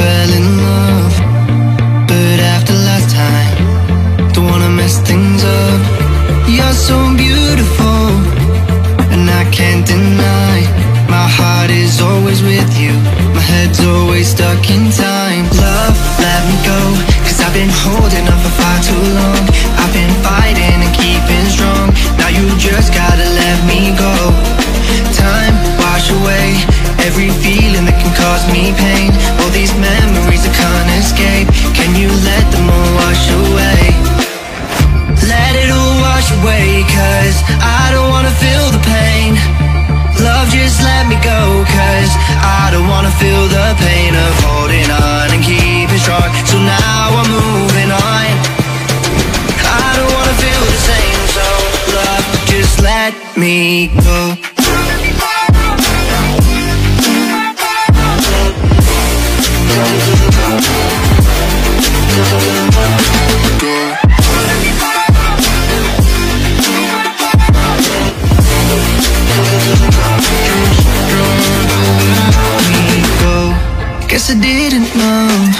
fell in love. just let me go Cause I don't wanna feel the pain of holding on and keeping strong. So now I'm moving on. I don't wanna feel the same So love, just let me go. I didn't know.